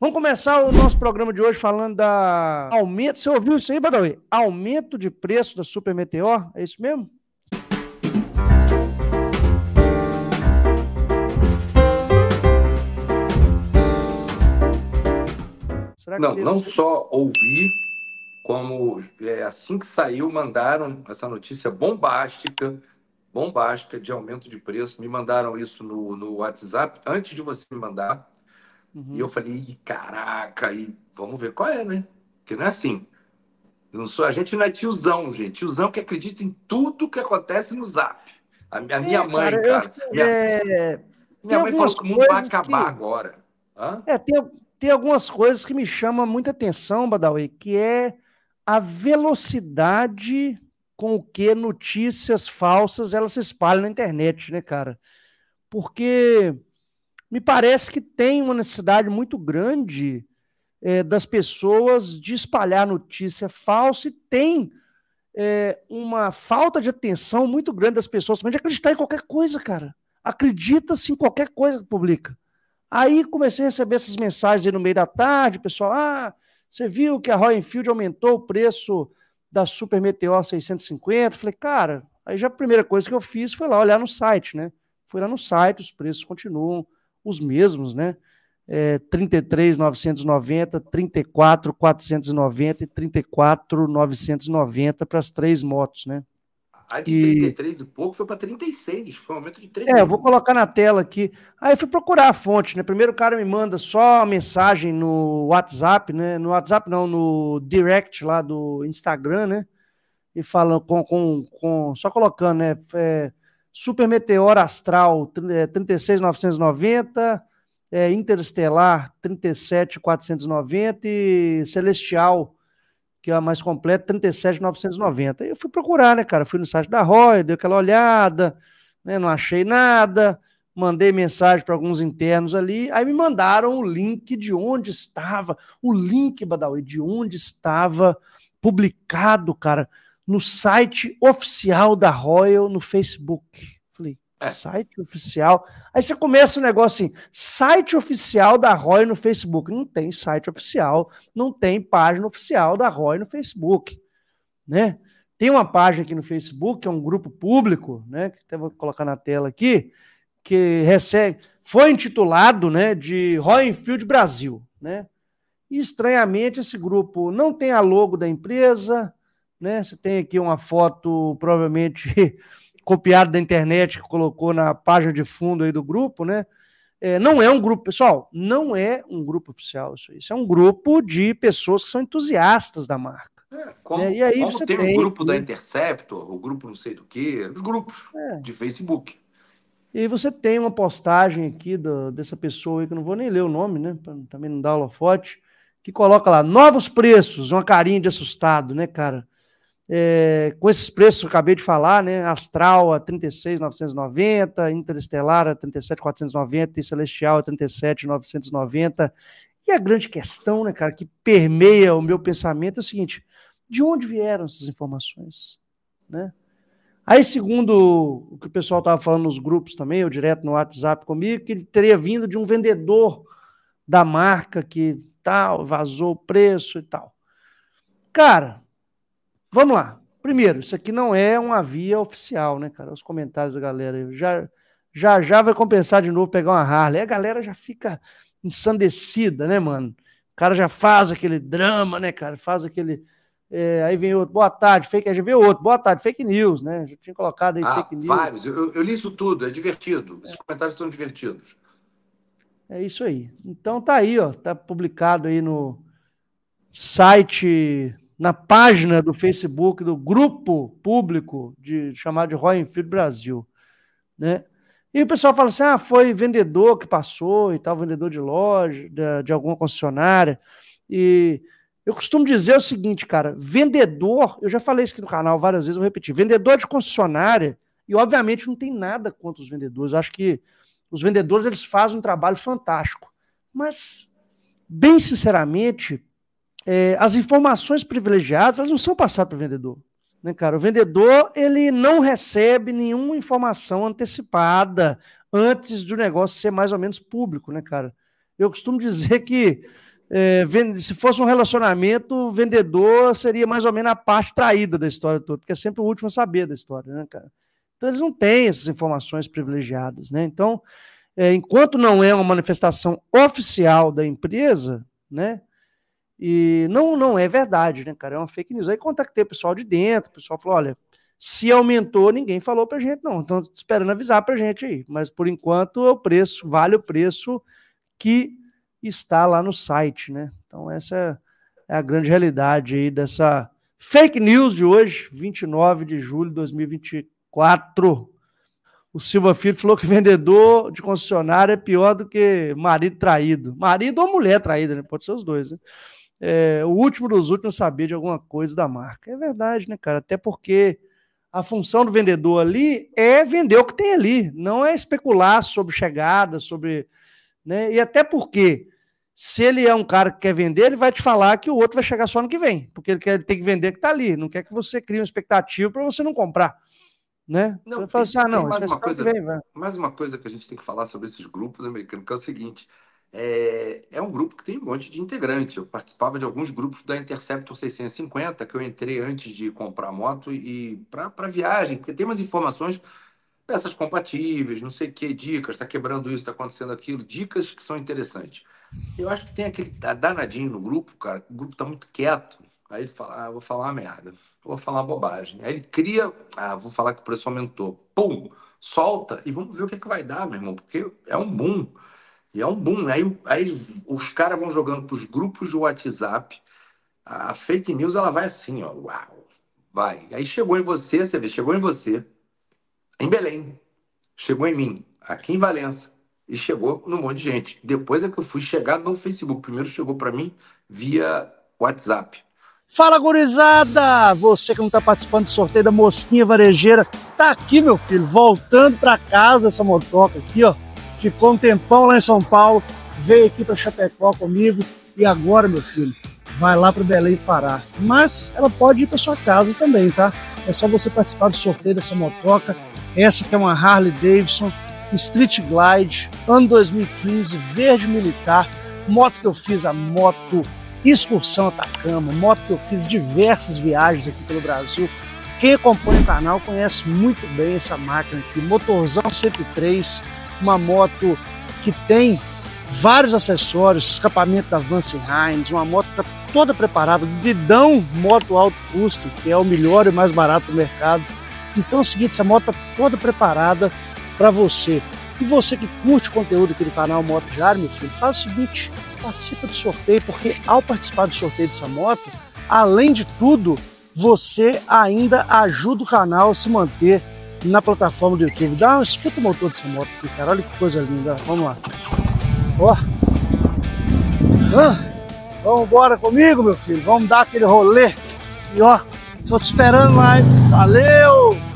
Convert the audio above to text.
Vamos começar o nosso programa de hoje falando da aumento. Você ouviu isso aí, Badawi? Aumento de preço da Super Meteor? É isso mesmo? não, não só ouvi, como é, assim que saiu, mandaram essa notícia bombástica, bombástica de aumento de preço. Me mandaram isso no, no WhatsApp antes de você me mandar. Uhum. E eu falei, caraca, e vamos ver qual é, né? Porque não é assim. não sou, a gente não é tiozão, gente. Tiozão que acredita em tudo que acontece no zap. A, a é, minha mãe, cara. cara minha, é... minha mãe falou que o mundo vai acabar que... agora. Hã? É, tem, tem algumas coisas que me chamam muita atenção, Badawi, que é a velocidade com que notícias falsas elas se espalham na internet, né, cara? Porque me parece que tem uma necessidade muito grande é, das pessoas de espalhar notícia falsa e tem é, uma falta de atenção muito grande das pessoas também de acreditar em qualquer coisa, cara. Acredita-se em qualquer coisa que publica. Aí comecei a receber essas mensagens aí no meio da tarde, pessoal, ah, você viu que a Royal Enfield aumentou o preço da Super Meteor 650? Falei, cara, aí já a primeira coisa que eu fiz foi lá olhar no site, né? Fui lá no site, os preços continuam os mesmos, né? É, 33,990, 34,490 e 34,990 para as três motos, né? A de e... 33 e pouco foi para 36, foi um aumento de 3 É, eu vou colocar na tela aqui. Aí eu fui procurar a fonte, né? Primeiro o cara me manda só a mensagem no WhatsApp, né? No WhatsApp não, no direct lá do Instagram, né? E falando com, com, com só colocando, né? É, Super Meteor Astral 36,990, é, é, Interestelar 37,490 e Celestial que é a mais completa, 37,990. Eu fui procurar, né, cara? Fui no site da Roy, dei aquela olhada, né? Não achei nada, mandei mensagem para alguns internos ali, aí me mandaram o link de onde estava, o link, Badawi, de onde estava publicado, cara, no site oficial da Royal no Facebook. É. Site oficial. Aí você começa o um negócio assim: site oficial da Roy no Facebook. Não tem site oficial, não tem página oficial da Roy no Facebook. Né? Tem uma página aqui no Facebook, que é um grupo público, né? Que até vou colocar na tela aqui, que recebe, foi intitulado né, de Roy Enfield Brasil. Né? E estranhamente, esse grupo não tem a logo da empresa, né? Você tem aqui uma foto, provavelmente. copiado da internet que colocou na página de fundo aí do grupo, né? É, não é um grupo, pessoal, não é um grupo oficial isso. Isso é um grupo de pessoas que são entusiastas da marca. É, como, é, e aí você tem, tem o grupo da Interceptor, o grupo não sei do que, os grupos é. de Facebook. E aí você tem uma postagem aqui do, dessa pessoa aí, que eu não vou nem ler o nome, né? Pra também não dar holofote, que coloca lá, novos preços, uma carinha de assustado, né, cara? É, com esses preços que eu acabei de falar, né? Astral a 36,990, Interestelar a 37,490 e Celestial a 37,990. E a grande questão, né, cara, que permeia o meu pensamento é o seguinte: de onde vieram essas informações, né? Aí, segundo o que o pessoal estava falando nos grupos também, ou direto no WhatsApp comigo, que ele teria vindo de um vendedor da marca que tal, vazou o preço e tal. Cara, Vamos lá. Primeiro, isso aqui não é uma via oficial, né, cara? Os comentários da galera. Já, já, já vai compensar de novo pegar uma Harley. Aí a galera já fica ensandecida, né, mano? O cara já faz aquele drama, né, cara? Faz aquele. É, aí vem outro, boa tarde, fake, já veio outro, boa tarde, fake news, né? Já tinha colocado aí ah, fake news. Vários, eu, eu, li isso tudo, é divertido. Esses é. comentários são divertidos. É isso aí. Então tá aí, ó, tá publicado aí no site na página do Facebook do grupo público de chamado de Roy Enfield Brasil, né? E o pessoal fala assim: ah, foi vendedor que passou e tal, vendedor de loja, de, de alguma concessionária. E eu costumo dizer o seguinte, cara: vendedor, eu já falei isso aqui no canal várias vezes, vou repetir: vendedor de concessionária, e obviamente não tem nada contra os vendedores, eu acho que os vendedores eles fazem um trabalho fantástico, mas, bem sinceramente, é, as informações privilegiadas elas não são passadas para o vendedor. Né, cara? O vendedor ele não recebe nenhuma informação antecipada antes do negócio ser mais ou menos público, né, cara? Eu costumo dizer que é, se fosse um relacionamento, o vendedor seria mais ou menos a parte traída da história toda, porque é sempre o último a saber da história, né, cara? Então eles não têm essas informações privilegiadas, né? Então, é, enquanto não é uma manifestação oficial da empresa, né? E não, não é verdade, né, cara? É uma fake news. Aí contactei o pessoal de dentro, o pessoal falou: olha, se aumentou, ninguém falou pra gente, não. Então, esperando avisar pra gente aí. Mas por enquanto, o preço, vale o preço que está lá no site, né? Então, essa é a grande realidade aí dessa fake news de hoje, 29 de julho de 2024. O Silva Filho falou que vendedor de concessionária é pior do que marido traído. Marido ou mulher traída, né? Pode ser os dois, né? É, o último dos últimos saber de alguma coisa da marca. É verdade, né, cara? Até porque a função do vendedor ali é vender o que tem ali, não é especular sobre chegada, sobre. Né? E até porque, se ele é um cara que quer vender, ele vai te falar que o outro vai chegar só no que vem, porque ele, quer, ele tem que vender o que está ali, não quer que você crie uma expectativa para você não comprar. Né? Não, tem, assim, ah, não, mais, uma coisa, vem, mais uma coisa que a gente tem que falar sobre esses grupos americanos, que é o seguinte: é, é, um grupo que tem um monte de integrante. Eu participava de alguns grupos da Interceptor 650, que eu entrei antes de comprar a moto e para viagem, porque tem umas informações, peças compatíveis, não sei o que, dicas, está quebrando isso, está acontecendo aquilo, dicas que são interessantes. Eu acho que tem aquele danadinho no grupo, cara, o grupo está muito quieto. Aí ele fala, ah, vou falar uma merda, vou falar uma bobagem. Aí ele cria, ah, vou falar que o preço aumentou. Pum, solta e vamos ver o que, é que vai dar, meu irmão, porque é um boom. E é um boom. Aí, aí os caras vão jogando para os grupos de WhatsApp. A fake news ela vai assim, ó. Uau! Vai. Aí chegou em você, você vê, chegou em você, em Belém. Chegou em mim, aqui em Valença. E chegou num monte de gente. Depois é que eu fui chegar no Facebook. Primeiro chegou para mim via WhatsApp. Fala, gurizada! Você que não está participando do sorteio da Mosquinha Varejeira, tá aqui, meu filho, voltando para casa essa motoca aqui, ó ficou um tempão lá em São Paulo, veio aqui para Chapecó comigo e agora, meu filho, vai lá para Belém Pará. Mas ela pode ir para sua casa também, tá? É só você participar do sorteio dessa motoca. Essa que é uma Harley Davidson Street Glide, ano 2015, verde militar, moto que eu fiz a moto excursão Atacama, moto que eu fiz diversas viagens aqui pelo Brasil. Quem acompanha o canal conhece muito bem essa máquina aqui, motorzão 103, uma moto que tem vários acessórios, escapamento da Vance Hines, uma moto está toda preparada, Didão Moto Alto Custo, que é o melhor e mais barato do mercado. Então é o seguinte, essa moto está toda preparada para você. E você que curte o conteúdo aqui do canal Moto Diário, meu filho, faz o seguinte, participa do sorteio, porque ao participar do sorteio dessa moto, além de tudo, você ainda ajuda o canal a se manter na plataforma do YouTube. Dá uma escuta o motor dessa moto aqui, cara. Olha que coisa linda. Vamos lá. Ó. Ah, vamos embora comigo, meu filho. Vamos dar aquele rolê. E ó, tô te esperando lá, hein? Valeu!